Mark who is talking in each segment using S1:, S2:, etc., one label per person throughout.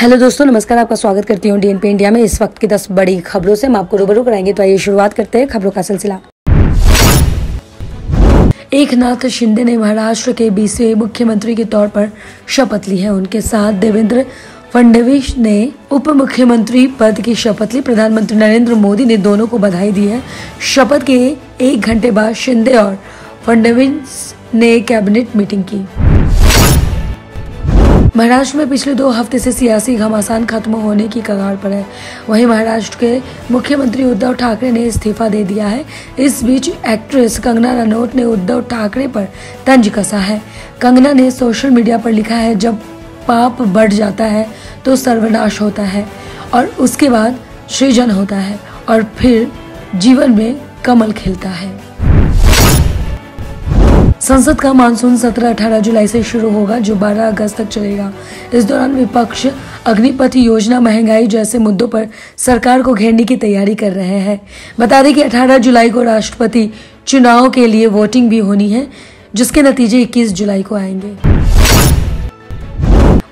S1: Hello दोस्तों, नमस्कार, आपका स्वागत करती हूँ डीएनपी इंडिया में। इस वक्त की दस बड़ी खबरों से हम आपको रूबरू कराएँगे तो आइए शुरुआत करते हैं खबरों का सिलसिला। एक नाथ शिंदे ने महाराष्ट्र के बीसवें मुख्यमंत्री के तौर पर शपथ ली है। उनके साथ देवेंद्र फडणवीस ने उप मुख्यमंत्री पद की शपथ ली। प्रधानमंत्री नरेंद्र मोदी ने दोनों को बधाई दी है। शपथ के एक घंटे बाद शिंदे और फडणवीस ने कैबिनेट मीटिंग की। महाराष्ट्र में पिछले दो हफ़्ते से सियासी घमासान खत्म होने की कगार पर है। वहीं महाराष्ट्र के मुख्यमंत्री उद्धव ठाकरे ने इस्तीफा दे दिया है। इस बीच एक्ट्रेस कंगना रनौत ने उद्धव ठाकरे पर तंज कसा है। कंगना ने सोशल मीडिया पर लिखा है, जब पाप बढ़ जाता है तो सर्वनाश होता है और उसके बाद सृजन होता है और फिर जीवन में कमल खिलता है। संसद का मानसून सत्र 18 जुलाई से शुरू होगा, जो 12 अगस्त तक चलेगा। इस दौरान विपक्ष अग्निपथ योजना महँगाई जैसे मुद्दों पर सरकार को घेरने की तैयारी कर रहे हैं। बता दें कि 18 जुलाई को राष्ट्रपति चुनाव के लिए वोटिंग भी होनी है, जिसके नतीजे 21 जुलाई को आएँगे।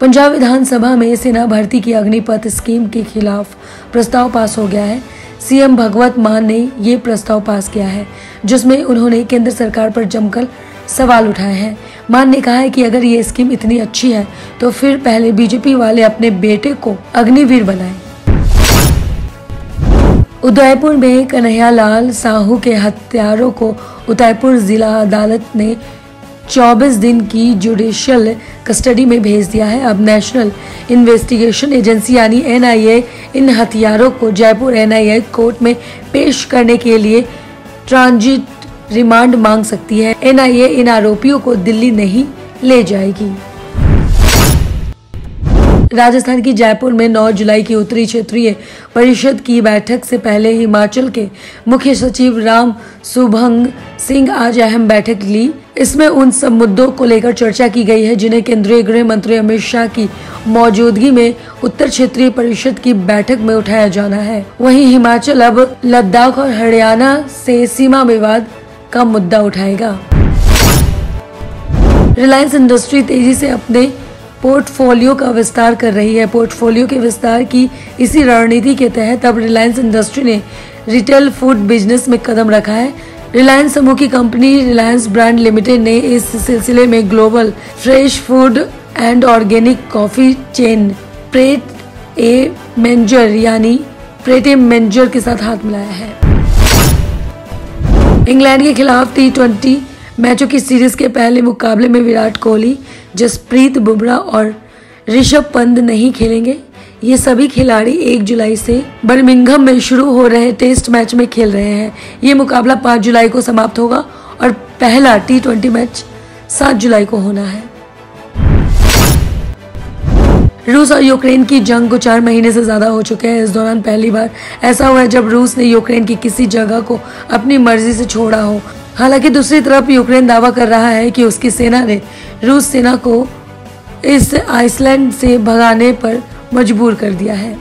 S1: पंजाब विधानसभा में सेना भर्ती की अग्निपथ स्कीम के खिलाफ प्रस्ताव पास हो गया है। सीएम भगवत मान ने ये प्रस्ताव पास किया है, जिसमें उन्होंने केंद्र सरकार पर जमकर सवाल उठाए हैं। मान ने कहा है कि अगर ये स्कीम इतनी अच्छी है तो फिर पहले बीजेपी वाले अपने बेटे को अग्निवीर बनाए। उदयपुर में कन्हैयालाल साहू के हत्यारों को उदयपुर जिला अदालत ने 24 दिन की जुडिशियल कस्टडी में भेज दिया है। अब नेशनल इन्वेस्टिगेशन एजेंसी यानी एनआईए इन हथियारों को जयपुर एनआईए कोर्ट में पेश करने के लिए ट्रांजिट रिमांड मांग सकती है। एनआईए इन आरोपियों को दिल्ली नहीं ले जाएगी। राजस्थान की जयपुर में 9 जुलाई की उत्तरी क्षेत्रीय परिषद की बैठक से पहले हिमाचल के मुख्य सचिव राम सुभंग सिंह आज अहम बैठक ली। इसमें उन सब मुद्दों को लेकर चर्चा की गई है, जिन्हें केंद्रीय गृह मंत्री अमित शाह की मौजूदगी में उत्तर क्षेत्रीय परिषद की बैठक में उठाया जाना है। वहीं हिमाचल अब लद्दाख और हरियाणा से सीमा विवाद का मुद्दा उठाएगा। रिलायंस इंडस्ट्री तेज़ी से अपने पोर्टफोलियो का विस्तार कर रही है। पोर्टफोलियो के विस्तार की इसी रणनीति के तहत अब रिलायंस इंडस्ट्री ने रिटेल फ़ूड बिज़नेस में कदम रखा है। रिलायंस समूह की कंपनी रिलायंस ब्रांड लिमिटेड ने इस सिलसिले में global fresh food and organic coffee chain Pret A Manger यानी प्रेट ए मेंजर के साथ हाथ मिलाया है। इंग्लैंड के खिलाफ टी ट्वेंटी मैचों की सीरीज़ के पहले मुकाबले में विराट कोहली, जसप्रीत बुमराह और ऋषभ पंत नहीं खेलेंगे, ये सभी खिलाड़ी एक जुलाई से बर्मिंघम में शुरू हो रहे टेस्ट मैच में खेल रहे हैं। ये मुकाबला पाँच जुलाई को समाप्त होगा और पहला टी ट्वेंटी मैच सात जुलाई को होना है। रूस और यूक्रेन की जंग को चार महीने से ज़्यादा हो चुके हैं। इस दौरान पहली बार ऐसा हुआ है जब रूस ने यूक्रेन की किसी जगह को अपनी मर्ज़ी से छोड़ा हो। हालाँकि दूसरी तरफ़ यूक्रेन दावा कर रहा है कि उसकी सेना ने रूस सेना को इस आइसलैंड से भगाने पर मजबूर कर दिया है।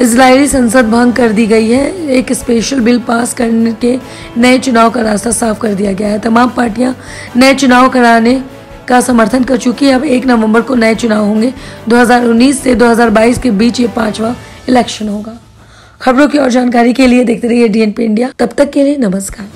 S1: इसराइली संसद भंग कर दी गई है। एक स्पेशल बिल पास करने के नए चुनाव का रास्ता साफ़ कर दिया गया है। तमाम पार्टियाँ नए चुनाव कराने का समर्थन कर चुकी है। अब एक नवंबर को नए चुनाव होंगे। 2019 से 2022 के बीच ये पांचवा इलेक्शन होगा। खबरों की और जानकारी के लिए देखते रहिए डीएनपी इंडिया तब तक के लिए नमस्कार।